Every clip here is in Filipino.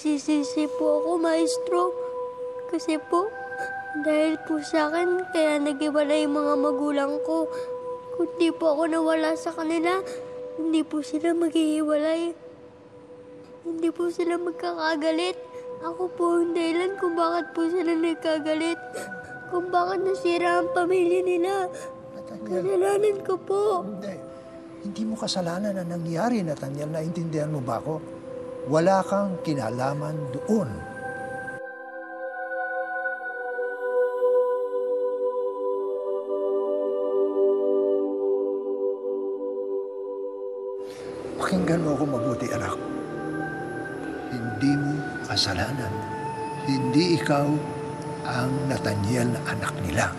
Nagsisisi po ako, maestro. Kasi po, dahil po sa akin, kaya nag-iwala yung mga magulang ko. Kung di po ako nawala sa kanila, hindi po sila maghihiwalay. Hindi po sila magkakagalit. Ako po ang dahilan kung bakit po sila nagkagalit. Kung bakit nasira ang pamilya nila. Nathaniel, Kasalanan ko po. hindi. Hindi mo kasalanan na nangyari, Nathaniel. Naintindihan mo ba ako? Wala kang kinalaman doon. Pakinggan mo ako mabuti, anak. Hindi mo kasalanan. Hindi ikaw ang Nathaniel na anak nila.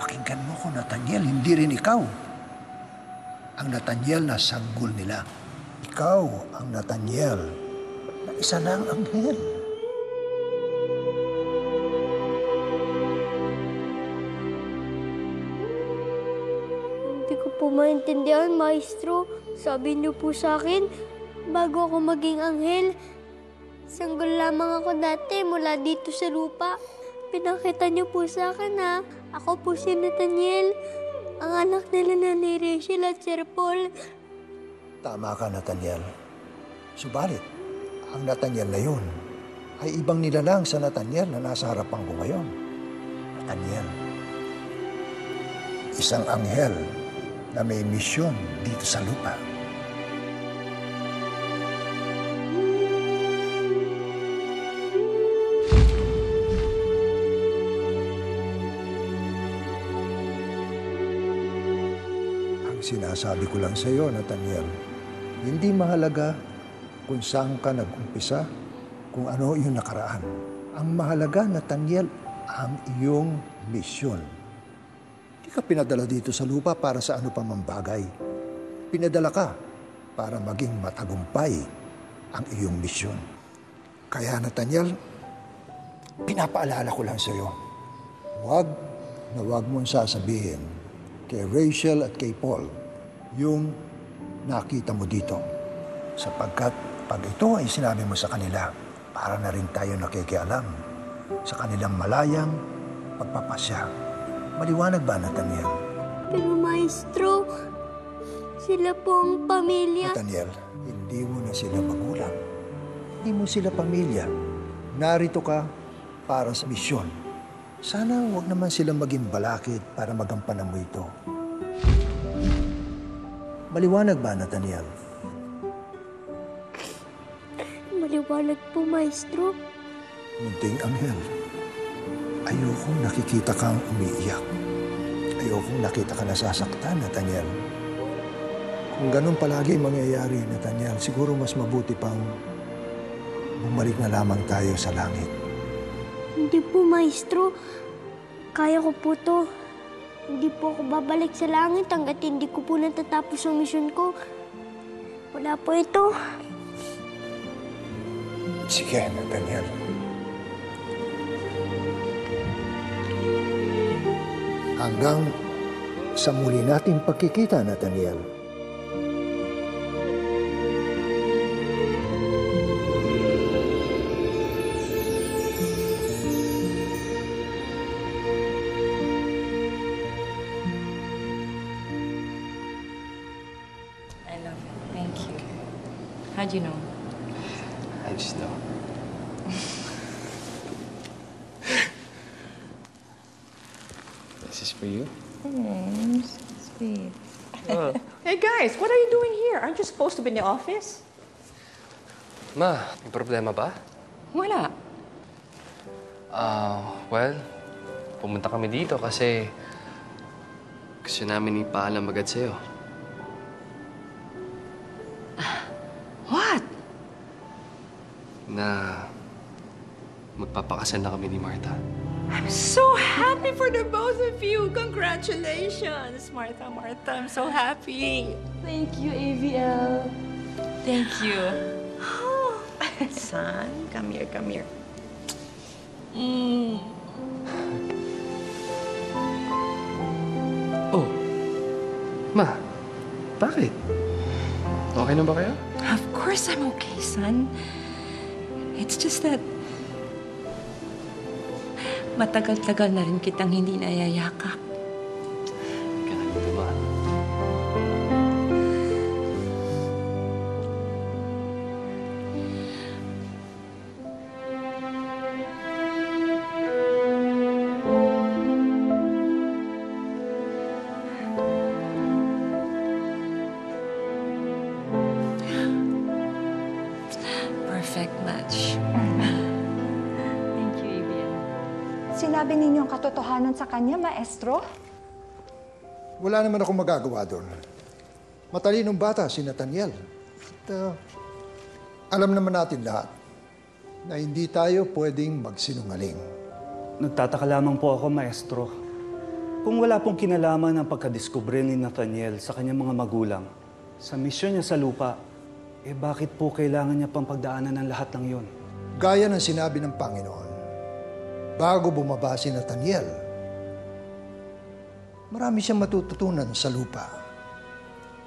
Pakinggan mo ko, Nathaniel, hindi rin ikaw ang Nathaniel na sanggol nila. Ikaw ang Nathaniel na isa ng anghel. Hindi ko po maintindihan, maestro. Sabi niyo po sa akin, bago ako maging anghel, sanggol lamang ako dati mula dito sa lupa. Pinakita niyo po sa akin na ako po si Nathaniel, ang anak nila na ni Rachel at Sir Paul. Tama ka, Nathaniel. Subalit, ang Nathaniel na yun ay ibang nilalang sa Nathaniel na nasa harapan ko ngayon. Nathaniel, isang anghel na may misyon dito sa lupa. Ang sinasabi ko lang sa iyo, Nathaniel, hindi mahalaga kung saan ka nag-umpisa, kung ano yung nakaraan. Ang mahalaga, Nathaniel, ang iyong misyon. Hindi ka pinadala dito sa lupa para sa ano pa mang bagay. Pinadala ka para maging matagumpay ang iyong misyon. Kaya, Nathaniel, pinapaalala ko lang sa iyo, huwag na huwag mong sasabihin kay Rachel at kay Paul yung nakita mo dito. Sapagkat pag ito ay sinabi mo sa kanila, para na rin tayo nakikialam sa kanilang malayang pagpapasya. Maliwanag ba, Nathaniel? Pero maestro, sila po ang pamilya. Nathaniel, hindi mo na sila magulang. Hindi mo sila pamilya. Narito ka para sa misyon. Sana wag naman sila maging balakid para magampanan mo ito. Maliwanag ba, Nathaniel? Maliwanag po, maestro. Munting anghel, ayokong nakikita kang umiiyak. Ayokong nakita ka nasasaktan, Nathaniel. Kung ganun palagi ang mangyayari, Nathaniel, siguro mas mabuti pang bumalik na lamang tayo sa langit. Hindi po, maestro. Kaya ko po to. Hindi po ako babalik sa langit hanggat hindi ko po natatapos ang misyon ko. Wala po ito. Sige, Nathaniel. Hanggang sa muli nating pagkikita, Nathaniel. How'd you know? I just know. this is for you. Thanks. Sweet. Hey guys, what are you doing here? Aren't you supposed to be in the office? Ma, may problema ba? Wala. Ah, well, pumunta kami dito kasi gusto namin ipaalam agad sa'yo. Na magpapakasal na kami ni Martha. I'm so happy for the both of you. Congratulations, Martha, Martha. I'm so happy. Thank you, AVL. Thank you. Son, come here, come here. Oh, Ma, bakit? Okay na ba kayo? Of course I'm okay, son. It's just that matagal-tagal na rin kitang hindi nayayakap. Ang katotohanan sa kanya, maestro? Wala naman akong magagawa doon. Matalinong bata si Nathaniel. At, ah, alam naman natin lahat na hindi tayo pwedeng magsinungaling. Nagtataka lamang po ako, maestro. Kung wala pong kinalaman ang pagkadiskubre ni Nathaniel sa kanyang mga magulang, sa misyon niya sa lupa, eh bakit po kailangan niya pang pagdaanan ng lahat ng yon? Gaya ng sinabi ng Panginoon, bago bumaba si Nathaniel, marami siyang matututunan sa lupa.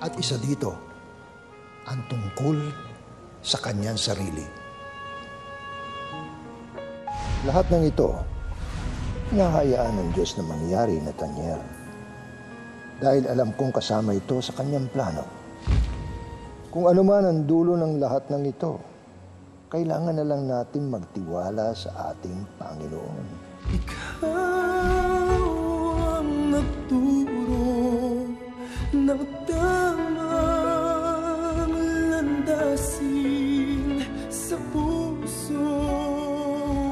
At isa dito, ang tungkol sa kanyang sarili. Lahat ng ito, hinahayaan ng Diyos na mangyari, Nathaniel. Dahil alam kong kasama ito sa kanyang plano. Kung ano man ang dulo ng lahat ng ito, kailangan na lang natin magtiwala sa ating Panginoon. ang nagturo ng tamang landasin sa puso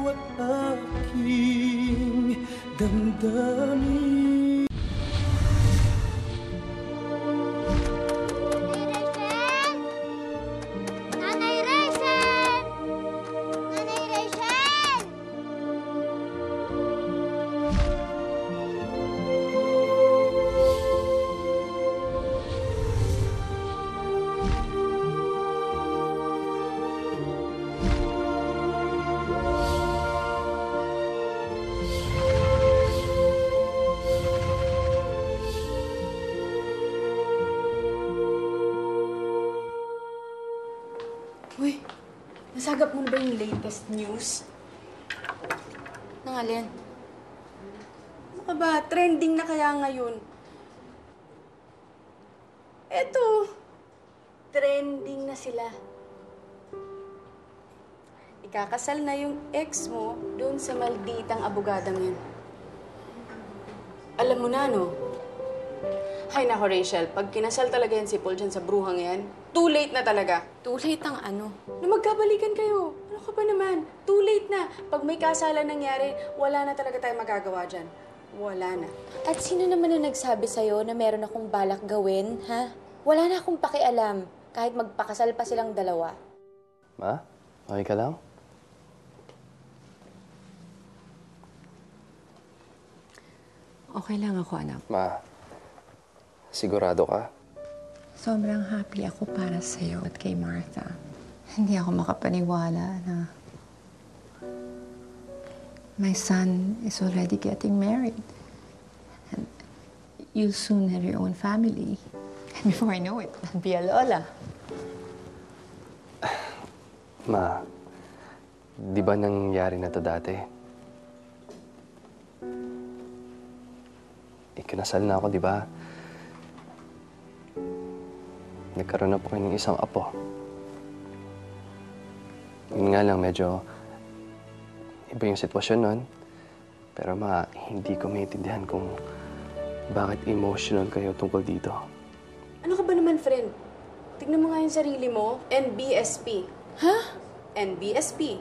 at aking damdamin. Ba yung latest news? Nang alin? Ano ba? Trending na kaya ngayon. Eto, trending na sila. Ikakasal na yung ex mo doon sa malditang abogadang yun. Alam mo na, no? Hay nako, Rachel. Pag kinasal talaga yan si Paul dyan sa bruhang yan, too late na talaga. Too late ang ano? Na magkabalikan kayo. Ka ba naman? Too late na. Pag may kasalan nangyari, wala na talaga tayong magagawa dyan. Wala na. At sino naman na nagsabi sa'yo na meron akong balak gawin, ha? Wala na akong pakialam. Kahit magpakasal pa silang dalawa. Ma? Okay ka lang? Okay lang ako, anak. Ma, sigurado ka? Sobrang happy ako para sa'yo at kay Martha. Hindi ako makapaniwala na my son is already getting married. And you'll soon have your own family. And before I know it, I'll be a lola. Ma, di ba nangyari na to dati? Ikinasal na ako, di ba? Nagkaroon na po kayo ng isang apo. Yun nga lang, medyo iba yung sitwasyon nun. Pero ma, hindi ko maintindihan kung bakit emotional kayo tungkol dito. Ano ka ba naman, friend? Tignan mo nga yung sarili mo. NBSP. Ha? NBSP.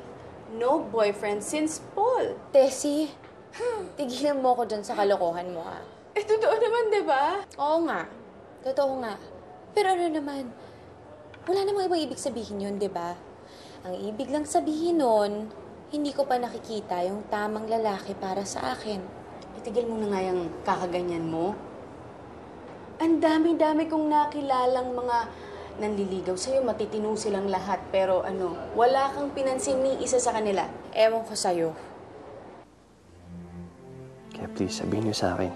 No boyfriend since Paul. Tessie, tigilan mo ako dyan sa kalokohan mo, ha? Eh, totoo naman, di ba? Oo nga. Totoo nga. Pero ano naman, wala namang ibang ibig sabihin yun, di ba? Ang ibig lang sabihin nun, hindi ko pa nakikita yung tamang lalaki para sa akin. Itigil mo na nga yung kakaganyan mo. Ang dami-dami kong nakilalang mga nanliligaw sa'yo, matitino silang lahat. Pero ano, wala kang pinansin ni isa sa kanila. Ewan ko sa'yo. Kaya please, sabihin niyo sa akin.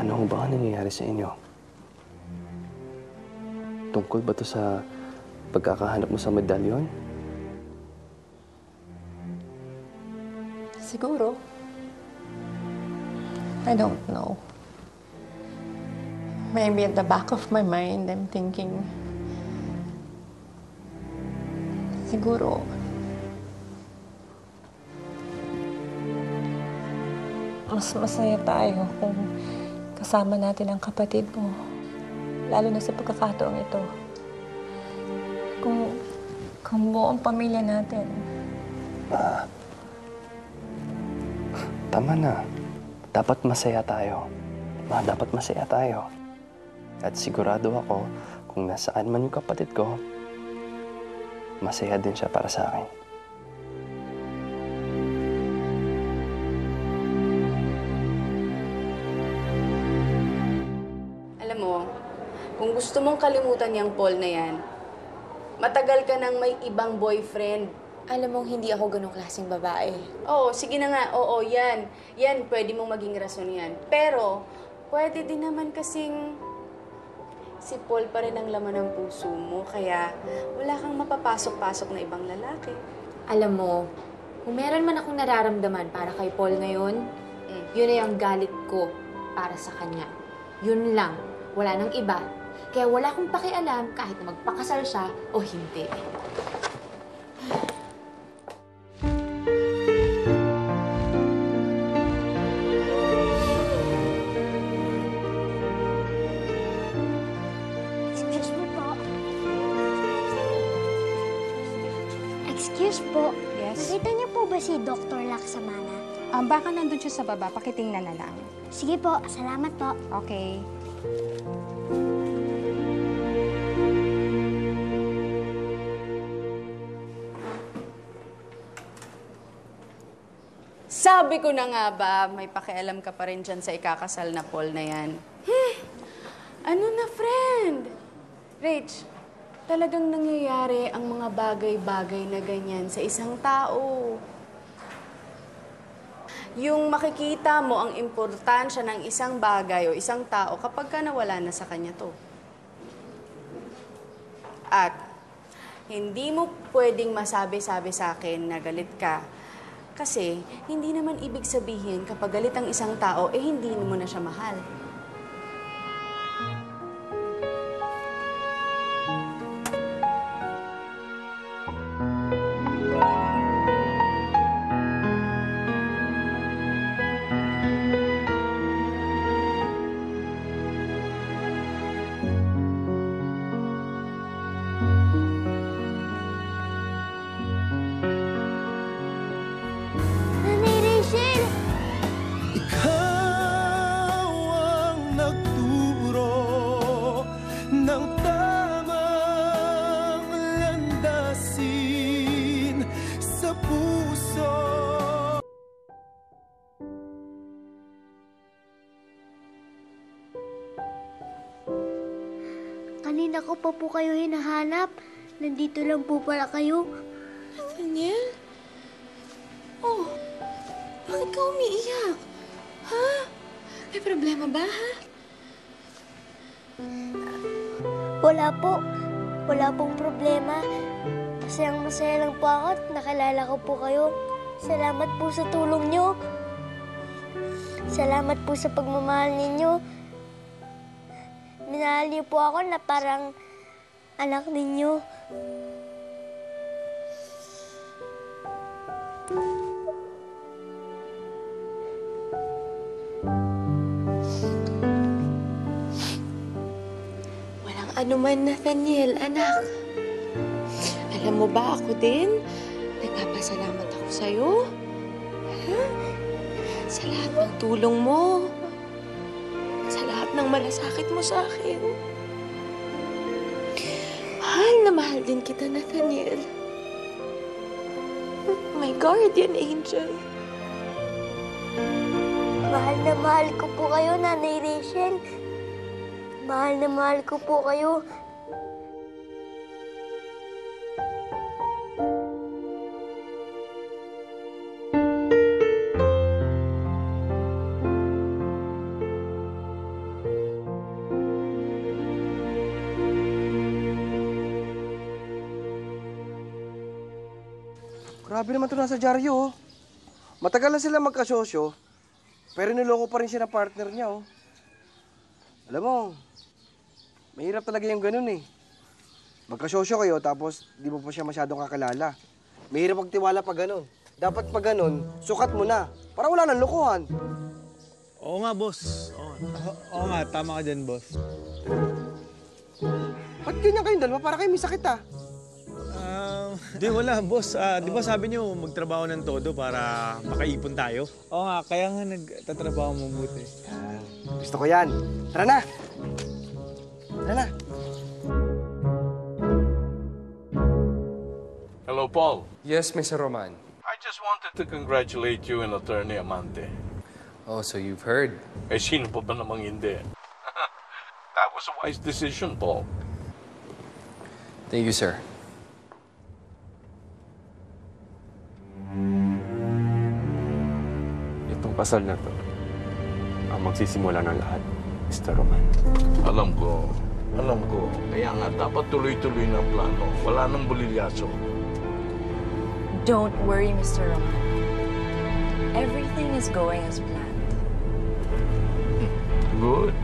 Ano ba ang nangyayari sa inyo? Tungkol ba to sa pagkakahanap mo sa medalyon? Siguro. I don't know. Maybe at the back of my mind, I'm thinking, siguro, mas masaya tayo kung kasama natin ang kapatid mo. Lalo na sa pagkakataong ito. Kung, kung buo ang pamilya natin. Tama na. Dapat masaya tayo. Ma, dapat masaya tayo. At sigurado ako, kung nasaan man yung kapatid ko, masaya din siya para sa akin. Alam mo, kung gusto mong kalimutan yung Paul na yan, matagal ka nang may ibang boyfriend. Alam mong hindi ako ganong klaseng babae. Oo, sige na nga. Oo, yan. Yan, pwede mong maging rason yan. Pero, pwede din naman kasing si Paul pa rin ang laman ng puso mo. Kaya, wala kang mapapasok-pasok na ibang lalaki. Alam mo, kung meron man akong nararamdaman para kay Paul ngayon, Mm. yun ay ang galit ko para sa kanya. Yun lang. Wala nang iba. Kaya wala akong pakialam kahit na magpakasal siya o hindi. Excuse me po. Excuse po. Yes? Nakita niyo po ba si Dr. Laksamana? Um, baka nandun siya sa baba, pakitingnan na lang. Sige po, salamat po. Okay. Sabi ko na nga ba, may pakialam ka pa rin dyan sa ikakasal na Paul na yan. Hmm, ano na, friend? Rach, talagang nangyayari ang mga bagay-bagay na ganyan sa isang tao. Yung makikita mo ang importansya ng isang bagay o isang tao kapag ka nawala na sa kanya to. At hindi mo pwedeng masabi-sabi sa akin na galit ka kasi hindi naman ibig sabihin kapag galit ang isang tao, eh hindi mo na siya mahal. Ko pa po kayo hinahanap. Nandito lang po pala kayo. Daniel? Oh, bakit ka umiiyak? Ha? May problema ba, ha? Wala po. Wala pong problema. Masayang masaya lang po ako at nakilala ko po kayo. Salamat po sa tulong nyo. Salamat po sa pagmamahal ninyo. Minahal po ako na parang anak ninyo. Walang anuman, Nathaniel, anak. Alam mo ba, ako din, nagpapasalamat ako sa'yo. Ha? Sa lahat ng tulong mo. Ng malasakit mo sa akin. Mahal na mahal din kita, Nathaniel. My guardian angel. Mahal na mahal ko po kayo, Nanay Rachel. Mahal na mahal ko po kayo. Grabe naman ito nasa dyaryo, oh. Matagal na sila magkasosyo, pero niloko pa rin siya ng partner niya, oh. Alam mo, mahirap talaga yung ganun eh. Magkasosyo kayo, tapos di mo pa siya masyadong kakalala. Mahirap magtiwala pa ganun. Dapat pa ganun, sukat mo na. Para wala nang lokohan. Oo nga, boss. Oo, oo nga, tama ka dyan, boss. Ba't ganyan kayong dalawa? Para kayo may sakit ah. Ah, di wala, boss. Ah, di ba sabi niyo magtrabaho ng todo para makaipon tayo? Oo nga, kaya nga nagtatrabaho mabuti. Gusto ko yan. Tara na! Tara na! Hello, Paul. Yes, Mr. Roman. I just wanted to congratulate you and Attorney Amante. Oh, so you've heard. Eh, sino pa ba namang hindi? That was a wise decision, Paul. Thank you, sir. Kasal na to, ang magsisimula ng lahat, Mr. Roman. Alam ko, alam ko. Kaya nga, dapat tuloy-tuloy ng plano. Wala nang bulilyaso. Don't worry, Mr. Roman. Everything is going as planned. Good.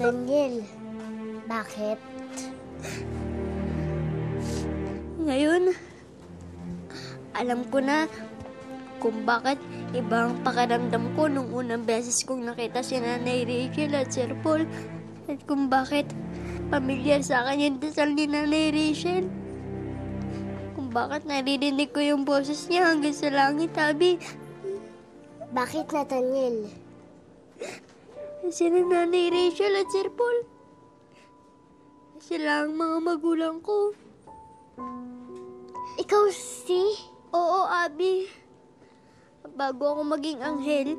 Nathaniel, bakit? Ngayon, alam ko na kung bakit iba ang pakiramdam ko nung unang beses kong nakita si Nanay Rachel at Sir Paul. At kung bakit pamilyar sa akin yung dasal ni Nanay Rachel. Kung bakit naririnig ko yung boses niya hanggang sa langit, Abi. Bakit, Nathaniel? Sila Nanay Rachel at Sir Paul. Sila ang mga magulang ko. Ikaw si? Oo, Abi. Bago ako maging anghel,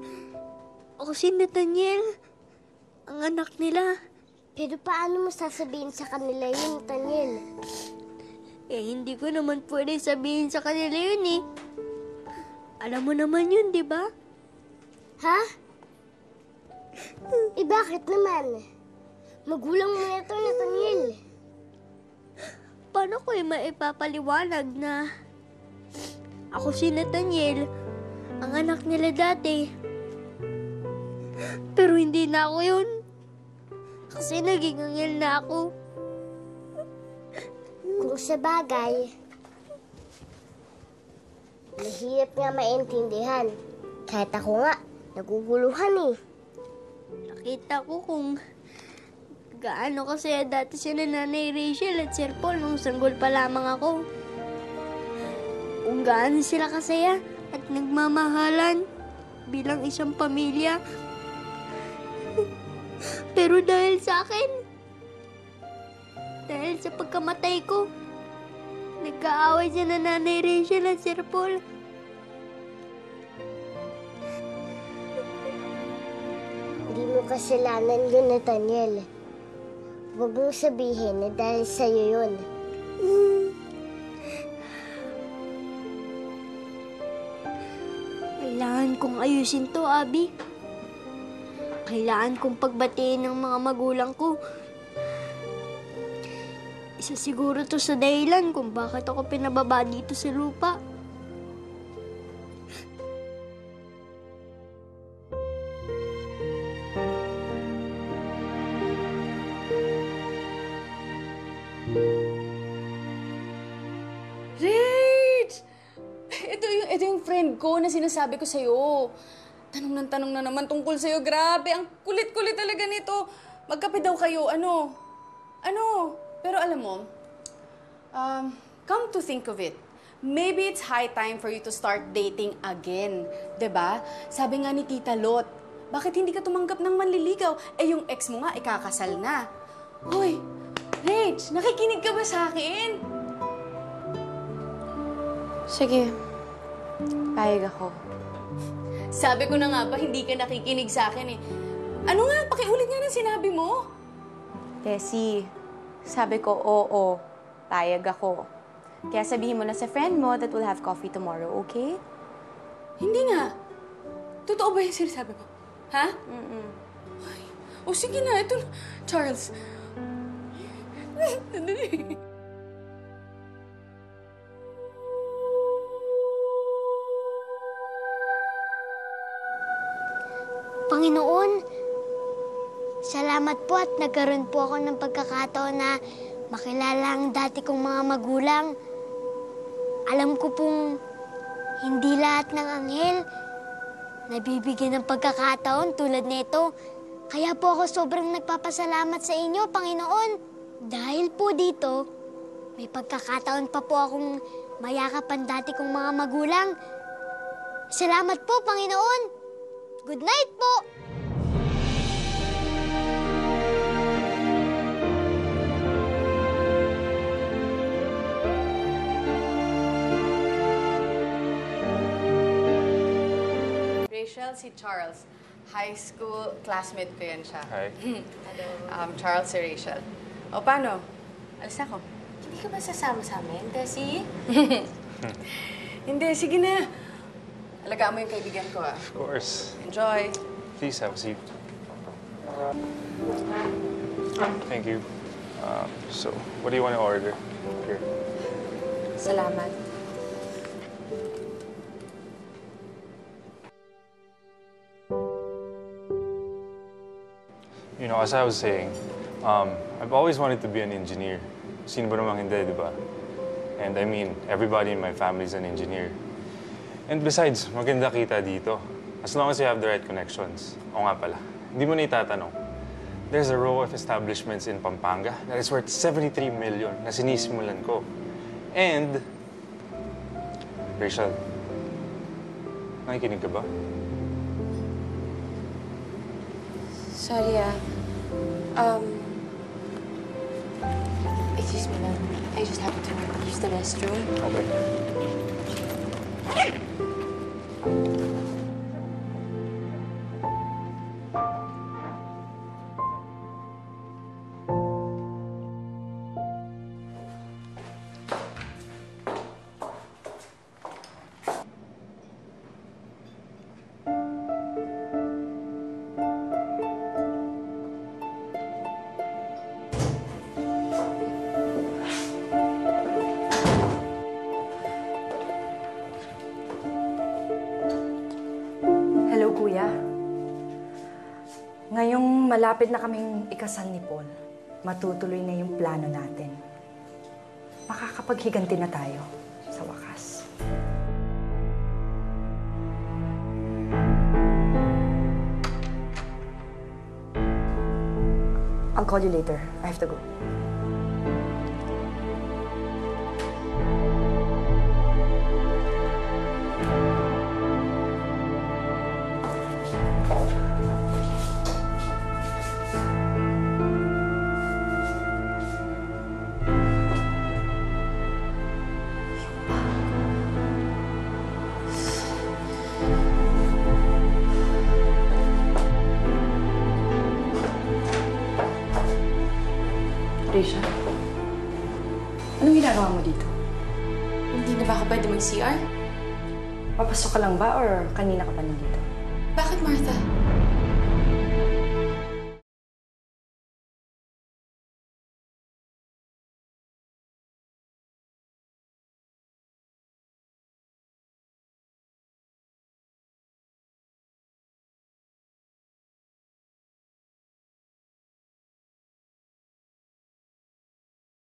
ako si Nathaniel. Ang anak nila. Pero paano mo sasabihin sa kanila yun, Nathaniel? Eh, hindi ko naman pwede sabihin sa kanila yun eh. Alam mo naman yun, di ba? Ha? Eh, bakit naman? Magulang mo na ito, Nathaniel. Paano ko yung maipapaliwanag na ako si Nathaniel, ang anak nila dati. Pero hindi na ako yun. Kasi naging angel na ako. Kung sa bagay, mahirap nga maintindihan. Kahit ako nga, naguguluhan eh. Nakita ko kung gaano kasaya dati sila Nanay Rachel at Sir Paul nung sanggol pa lamang ako. Kung gaano sila kasaya at nagmamahalan bilang isang pamilya. Pero dahil sa akin, dahil sa pagkamatay ko, nagkaaway na Nanay Rachel at Sir Paul. Mo kasalanan yun, Nathaniel. Huwag mong sabihin na dahil sa'yo yun. Kailangan kong ayusin to, Abi. Kailangan kong pagbatiin ng mga magulang ko. Isa siguro to sa dahilan kung bakit ako pinababa dito sa lupa. Na sinasabi ko sa'yo. Tanong ng tanong na naman tungkol sa'yo. Grabe, ang kulit-kulit talaga nito. Magkape daw kayo. Ano? Ano? Pero alam mo, um, come to think of it, maybe it's high time for you to start dating again. ba? Sabi nga ni Tita Lot, bakit hindi ka tumanggap ng manliligaw? Eh, yung ex mo nga, ikakasal na. Hoy, Rich, nakikinig ka ba sa akin? Sige. Payag ako. Sabi ko na nga ba, hindi ka nakikinig sa akin eh. Ano nga, pakiulit nga ng sinabi mo. Tessie, sabi ko, oo, payag ako. Kaya sabihin mo na sa friend mo that we'll have coffee tomorrow, okay? Hindi nga. Totoo ba yung sinasabi ko? Ha? Ay, o sige na, ito na. Charles. Panginoon, salamat po at nagkaroon po ako ng pagkakataon na makilala ang dati kong mga magulang. Alam ko pong hindi lahat ng anghel nabibigyan ng pagkakataon tulad nito. Kaya po ako sobrang nagpapasalamat sa inyo, Panginoon. Dahil po dito, may pagkakataon pa po akong mayakap ang dati kong mga magulang. Salamat po, Panginoon. Good night po. Rachel, si Charles. High school classmate ko yan siya. Hi. Hello. Um, Charles si Rachel. O, paano? Alis na ako. Hindi ka ba sasama sa amin, Tessie? Hindi, sige na. Alagaan mo yung kaibigan ko, ah. Of course. Enjoy. Please have a seat. Thank you. Um, so, what do you want to order? Here. Salamat. You know, as I was saying, um, I've always wanted to be an engineer. Sino ba namang hindi, di ba? And I mean, everybody in my family is an engineer. And besides, maganda kita dito. As long as you have the right connections. O nga pala, hindi mo na itatanong. There's a row of establishments in Pampanga that is worth 73 million na sinisimulan ko. And, Rachel, nakikinig ka ba? Sorry ah. Um, excuse me ma'am. I just have to use the restroom. Okay. Hello, malapit na kaming ikasal ni Paul, matutuloy na yung plano natin. Makakapaghiganti na tayo sa wakas. I'll call you later. I have to go. mag-CR? Papasok ka lang ba or kanina ka pa nandito? Bakit, Martha?